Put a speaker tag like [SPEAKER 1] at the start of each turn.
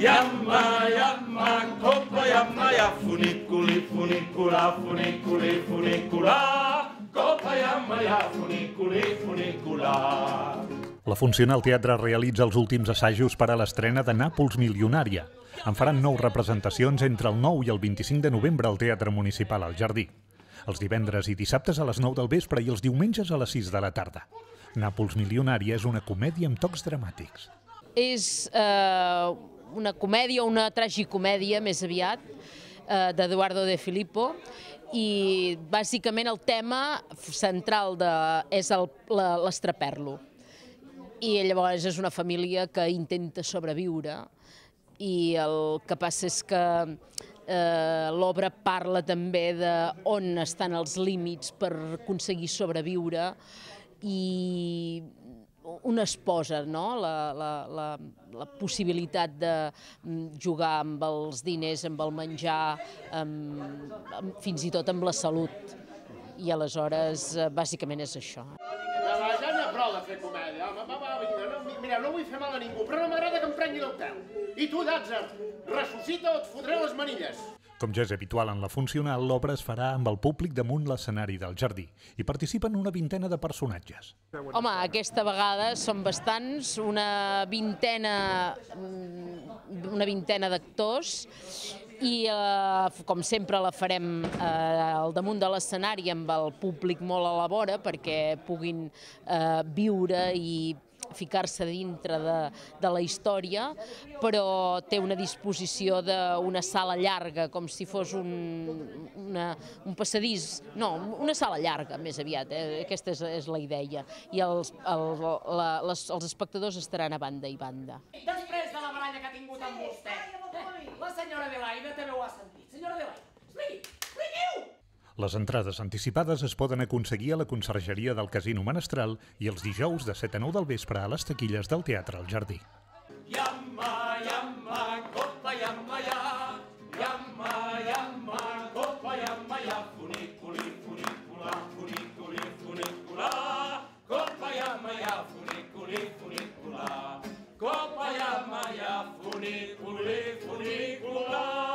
[SPEAKER 1] Yamma, yamma, copa, yamma, ya, funiculi, funicula, funiculi, funicular. Copa, yamma, ya, funiculi, funicular.
[SPEAKER 2] La Funcional Teatre realitza els últims assajos per a l'estrena de Nàpols Milionària. En faran nou representacions entre el 9 i el 25 de novembre al Teatre Municipal al Jardí. Els divendres i dissabtes a les 9 del vespre i els diumenges a les 6 de la tarda. Nàpols Milionària és una comèdia amb tocs dramàtics.
[SPEAKER 3] És eh, una comèdia, una tragicomèdia més aviat, eh, d'Eduardo de Filippo, i bàsicament el tema central de, és l'estraperlo. I llavors és una família que intenta sobreviure i el que passa és que eh, l'obra parla també de on estan els límits per aconseguir sobreviure i una esposa, no? la, la, la, la possibilitat de mm, jugar amb els diners, amb el menjar, amb, amb, fins i tot amb la salut. I aleshores, eh, bàsicament és això.
[SPEAKER 4] Ja n'hi ha prou de fer comèdia, home, va, va, vinga, no, mira, no vull fer mal a ningú, però no m'agrada que em prenguin el pèl. I tu, Dàtzer, ressuscita o et fotré les manilles.
[SPEAKER 2] Com ja és habitual en la funcional, l'obra es farà amb el públic damunt l'escenari del jardí i participen una vintena de personatges.
[SPEAKER 3] Home, aquesta vegada són bastants, una vintena, mm, una vintena d'actors i eh, com sempre la farem eh, al damunt de l'escenari amb el públic molt a la vora perquè puguin eh, viure i ficar-se dintre de, de la història, però té una disposició d'una sala llarga, com si fos un, una, un passadís, no, una sala llarga, més aviat, eh? aquesta és, és la idea, i els, el, la, les, els espectadors estaran a banda i banda.
[SPEAKER 5] Després de la baralla que ha tingut amb vostè, la senyora Adelaida també ho ha sentit. Senyora!
[SPEAKER 2] Les entrades anticipades es poden aconseguir a la consergeria del Casino Menestral i els dijous de 7 a 9 del vespre a les taquilles del Teatre al Jardí.
[SPEAKER 1] Yamma, yamma, copa, yamma, ya. Yamma, yamma, copa, yamma, ya. Funiculi, funicula, funiculi, funicula. Copa, yamma, ya. Funiculi, funicula. Copa, yamma, ya. Funiculi, funicula.